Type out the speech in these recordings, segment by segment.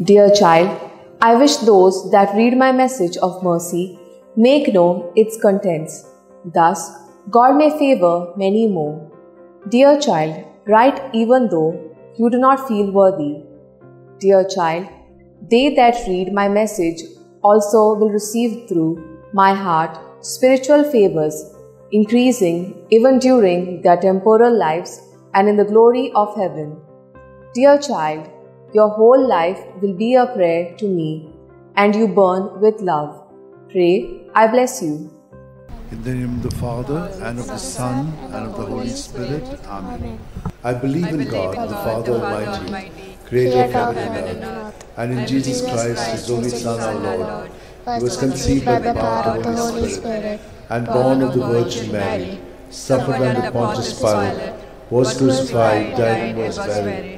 Dear child, I wish those that read my message of mercy make known its contents. Thus, God may favor many more. Dear child, write even though you do not feel worthy. Dear child, they that read my message also will receive through my heart spiritual favors, increasing even during their temporal lives and in the glory of heaven. Dear child, your whole life will be a prayer to me, and you burn with love. Pray, I bless you. In the name of the Father, and of the Son, and of the Holy Spirit. Amen. I believe in God, the Father Almighty, creator of heaven and earth, and in Jesus Christ, his only Son, our Lord, who was conceived by the power of the Holy Spirit, and born of the Virgin Mary, suffered under Pontius Pilate, was crucified, died, and was buried.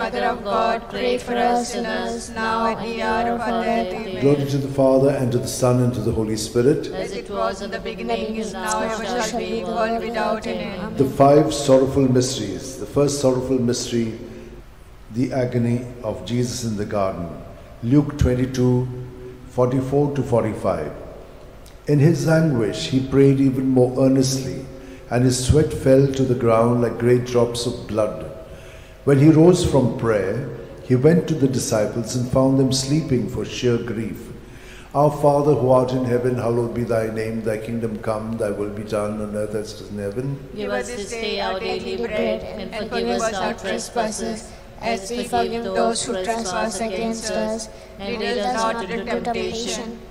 Mother of God, pray for us sinners, now at the hour of our death. Amen. Glory to the Father, and to the Son, and to the Holy Spirit. As it was in the beginning, is now, ever shall be, world without end. The five sorrowful mysteries. The first sorrowful mystery, the agony of Jesus in the garden. Luke 22, 44 to 45. In his anguish, he prayed even more earnestly, and his sweat fell to the ground like great drops of blood. When he rose from prayer, he went to the disciples and found them sleeping for sheer grief. Our Father who art in heaven, hallowed be thy name. Thy kingdom come, thy will be done on earth as it is in heaven. Give us this day our daily bread, and forgive us our trespasses, as we forgive those who trespass against us. And lead us not into temptation,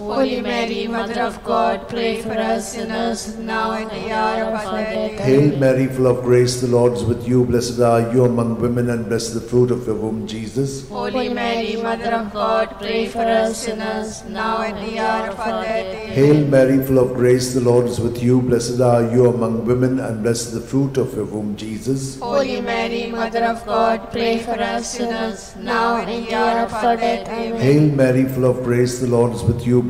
Holy Mary, Mother of God, pray for us sinners, now and at the hour of our death. Hail Mary, full of grace, the Lord is with you. Blessed are you among women, and blessed is the fruit of your womb, Jesus. Holy Mary, Mother of God, pray for us sinners, now and at the hour of our death. Hail Mary, full of grace, the Lord is with you. Blessed are you among women, and blessed is the fruit of your womb, Jesus. Holy Mary, Mother of God, pray for us sinners, now and the hour of our death. Amen. Hail Mary, full of grace, the Lord is with you.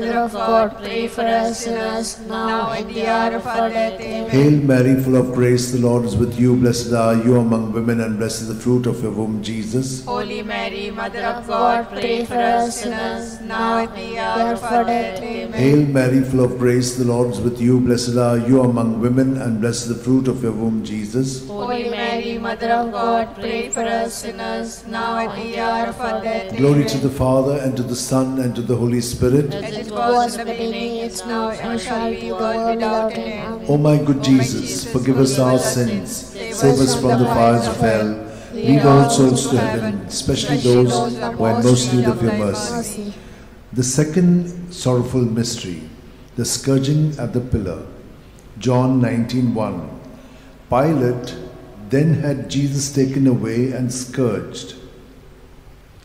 Mother of God, pray for us sinners, now and the hour of our death. Amen. Hail Mary, full of grace, the Lord is with you. Blessed are you among women, and blessed is the fruit of your womb, Jesus. Holy Mary, Mother of God, pray for us sinners, now and the hour of our death. Amen. Hail Mary, full of grace, the Lord is with you. Blessed are you among women, and blessed is the fruit of your womb, Jesus. Holy Mary, Mother of God, pray for us sinners, now and the hour of our death. Glory to the Father, and to the Son, and to the Holy Spirit. As it was in the beginning, is now, and shall be world without end. O my good Jesus, forgive us our sins, save us from the fires of hell. Lead all souls to heaven, especially those who are most need of your mercy. The second sorrowful mystery, the scourging at the pillar. John 19:1. Pilate then had Jesus taken away and scourged.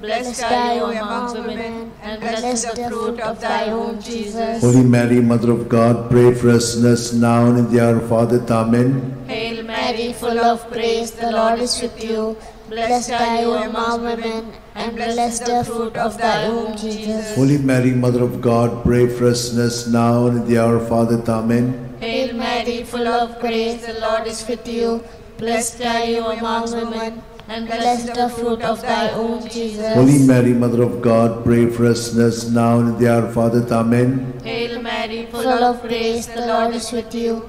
Blessed are you among women, and blessed is the fruit of thy womb, Jesus. Holy Mary, Mother of God, pray for us sinners now and in the hour of our death. Amen. Hail Mary, full of grace, the Lord is with you. Blessed are you among women, and blessed the fruit of thy womb, Jesus. Holy Mary, Mother of God, pray for us sinners now and in the hour of our death. Amen. Hail Mary, full of grace, the Lord is with you. Blessed are you among women, and blessed the fruit of thy womb, Jesus. Holy Mary, Mother of God, pray for us sinners now and in the hour of our death. Amen. Hail Mary, Full of grace, the Lord is with you.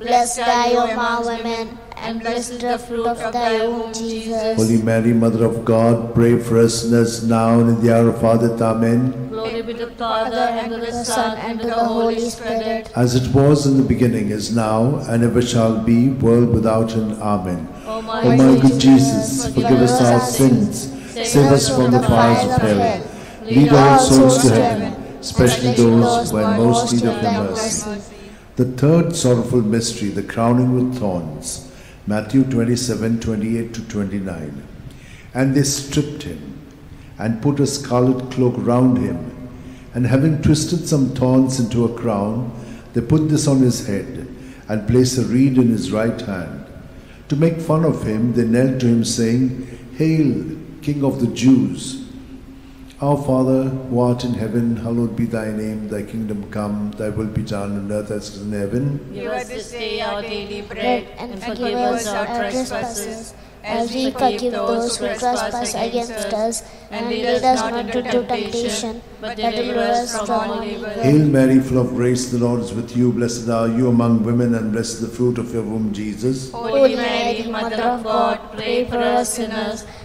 Blessed are you among women, and blessed is the fruit of thy womb, Jesus. Holy Mary, Mother of God, pray for us sinners now and in the hour of our death. Amen. Glory be to the Father, and to the Son, and to the Holy Spirit. As it was in the beginning, is now, and ever shall be, world without end. Amen. O my, O my good Jesus, forgive us our sins, save us from the fires of hell. Lead all souls to heaven, especially those who are in most need of your mercy. The third sorrowful mystery, the crowning with thorns. Matthew 27 28 to 29. And they stripped him and put a scarlet cloak round him, and having twisted some thorns into a crown, they put this on his head and placed a reed in his right hand. To make fun of him, they knelt to him, saying, Hail, King of the Jews! Our Father, who art in heaven, hallowed be thy name, thy kingdom come, thy will be done on earth as it is in heaven. Give us this day our daily bread, and forgive us our trespasses, as we forgive those who trespass against us, and lead us not into temptation, but deliver us from all evil. Hail Mary, full of grace, the Lord is with you. Blessed are you among women, and blessed is the fruit of your womb, Jesus. Holy Mary, Mother of God, pray for us sinners,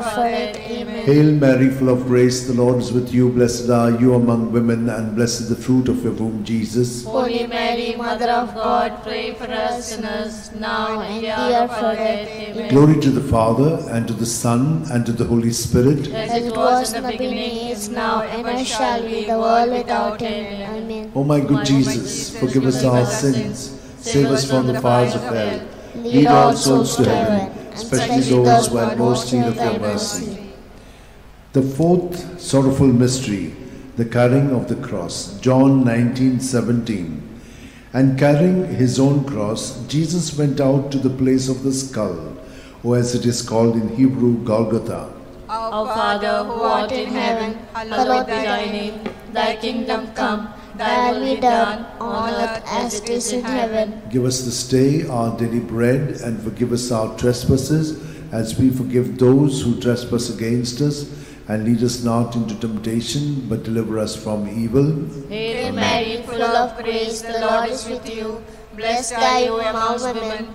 our death. Amen. Hail Mary, full of grace, the Lord is with you. Blessed are you among women, and blessed the fruit of your womb, Jesus. Holy Mary, Mother of God, pray for us sinners, now and at the hour of our death. Amen. Glory to the Father, and to the Son, and to the Holy Spirit. As it was in the beginning, is now, and ever shall be, the world without end. Amen. O my good Jesus, forgive us our sins, save us from the fires of hell, lead all souls to heaven, especially those who are most in need of your mercy. The fourth sorrowful mystery, the carrying of the cross, John 19:17. And carrying his own cross, Jesus went out to the place of the skull, or as it is called in Hebrew, Golgotha. Our Father who art in heaven, hallowed be thy name. Thy kingdom come, thy will be done, on earth as it is in heaven. Give us this day our daily bread, and forgive us our trespasses, as we forgive those who trespass against us. And lead us not into temptation, but deliver us from evil. Hail Mary, full of grace, the Lord is with you. Blessed are you among women,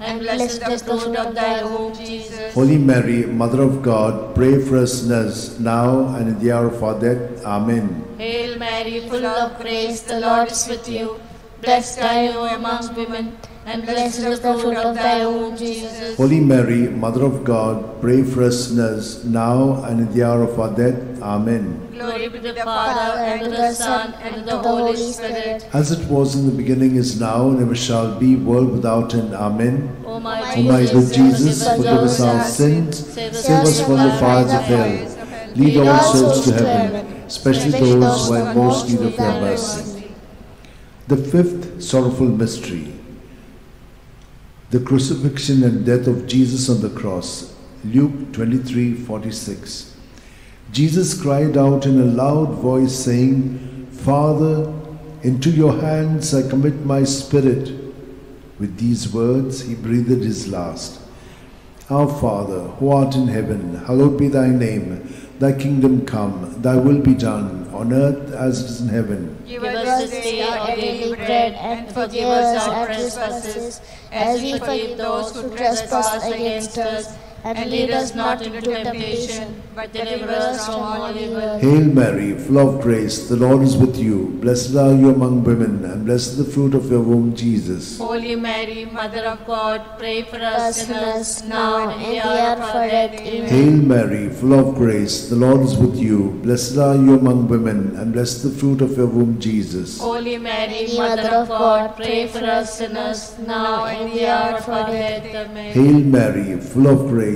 and blessed the fruit of thy womb, Jesus. Holy Mary, Mother of God, pray for us sinners now and at the hour of our death. Amen. Hail Mary, full of grace, the Lord is with you. Blessed are you amongst women, and blessed is the fruit of thy womb, Jesus. Holy Mary, Mother of God, pray for us sinners, now and in the hour of our death. Amen. Glory be to the Father, and to the Son, and to the Holy Spirit. As it was in the beginning, is now, and ever shall be, world without end. Amen. O my O my good Jesus, forgive us our sins, save us from the fires of hell, lead all souls to heaven, especially those who are in most need of your mercy. The fifth sorrowful mystery, the crucifixion and death of Jesus on the cross. Luke 23 46. Jesus cried out in a loud voice, saying, Father, into your hands I commit my spirit. With these words, he breathed his last. Our Father, who art in heaven, hallowed be thy name. Thy kingdom come, thy will be done, on earth as it is in heaven. Give us this day our daily bread, and forgive us our trespasses, as we forgive those who trespass against us. And lead us not into temptation, but deliver us from all evil. Hail Mary, full of grace, the Lord is with you. Blessed are you among women, and blessed is the fruit of your womb, Jesus. Holy Mary, Mother of God, pray for us us sinners, sinners, now and in the hour of our death. Amen. Hail Mary, full of grace, the Lord is with you. Blessed are you among women, and blessed is the fruit of your womb, Jesus. Holy Mary, Mother of God, pray for us sinners, now and in the hour of our death. Amen. Hail Mary, full of grace,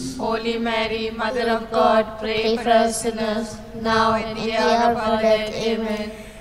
Holy Mary, Mother of God, pray for us sinners, now and in the hour of our death. Amen.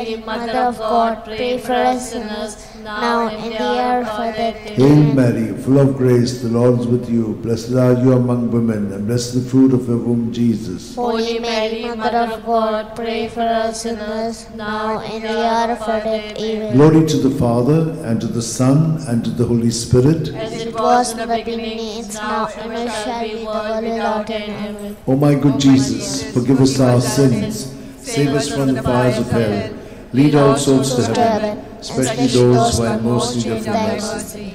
Mother of God, pray for us sinners, now and in the hour of our death. Hail Mary, full of grace, the Lord is with you. Blessed are you among women, and blessed is the fruit of your womb, Jesus. Holy Mary, Mother of God, pray for us sinners, now and in the hour of our death. Amen. Glory to the Father, and to the Son, and to the Holy Spirit. As it was in the beginning, is now, and ever shall be, world without end. Amen. O my good Jesus, forgive us our sins, save us from the fires of hell, lead all souls to heaven, especially those who are in most need of your mercy.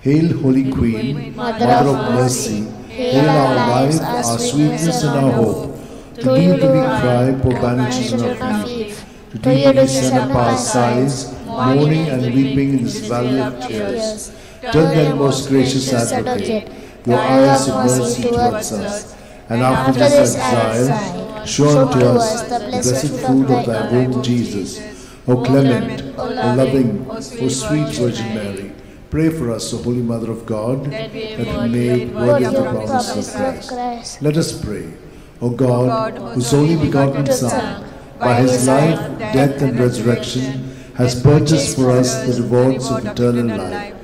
Hail, Holy Queen, Mother of mercy, hail our life, our sweetness, and our hope. To thee do we cry, poor banished children of Eve. To thee do we send up our sighs, mourning and weeping in this valley of tears. Turn then, most gracious advocate, your eyes of mercy towards us, and after this exile, show unto us the blessed fruit of thy womb, Jesus. O clement, O loving, O sweet Virgin Mary, pray for us, O Holy Mother of God, that we may be worthy of the promise of Christ. Let us pray. O God, whose only begotten Son, by his life, death, and resurrection, has purchased for us the rewards of eternal life.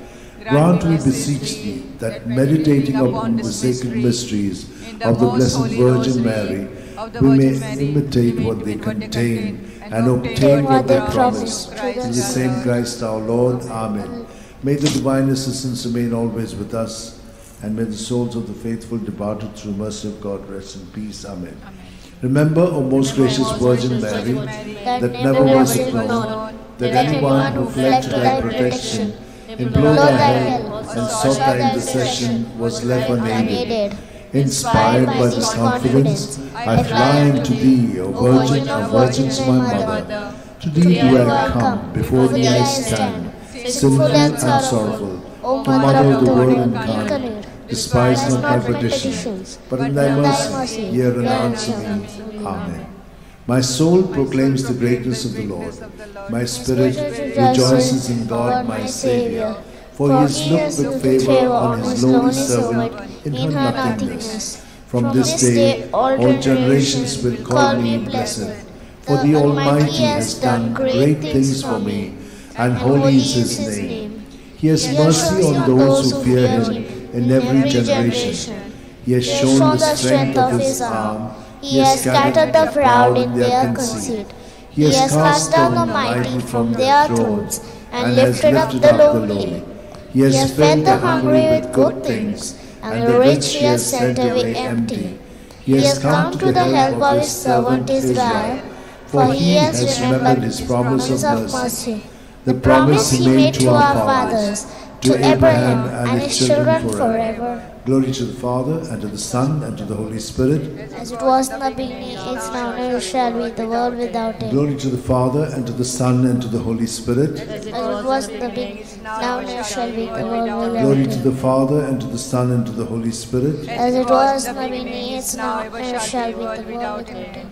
Grant, we beseech thee, that meditating upon the sacred mysteries of the Blessed Virgin Mary, we may imitate what they contain and obtain what they promise. In the same Christ our Lord. Amen. May the divine assistance remain always with us, and may the souls of the faithful departed through mercy of God rest in peace. Amen. Remember, O most gracious Virgin Mary, that never was it known that anyone who fled to thy protection, implored thy help, and sought thy intercession was left unaided. Inspired by this confidence, I fly unto thee, O Virgin of Virgins, my Mother. To thee do I come, before thee I stand, sinful and sorrowful, O Mother of the Word incarnate, despise not my petitions, but in thy mercy hear and answer me. Amen. My soul proclaims the greatness of the Lord. My spirit rejoices in God my Saviour, for he has looked with favour on his lowly servant in her nothingness. From this day all generations will call me blessed, for the Almighty has done great things for me, and holy is his name. He has mercy on those who fear him in every generation. He has shown the strength of his arm he has scattered the proud in their conceit. He has cast down the mighty from their thrones and lifted up the lowly. He has fed the hungry with good things, and the rich he has sent away empty. He has come to the help of his servant Israel, for he has remembered his promise of mercy, the promise he made to our fathers, to Abraham and his children forever. Glory to the Father, and to the Son, and to the Holy Spirit. As it was in the beginning, is now, and shall be, the world without end. Glory to the Father, and to the Son, and to the Holy Spirit. As it was in the beginning, now, and shall be, the world without Glory to the Father, and to the Son, and to the Holy Spirit. As it was in the beginning, is now, and shall be, the world without end.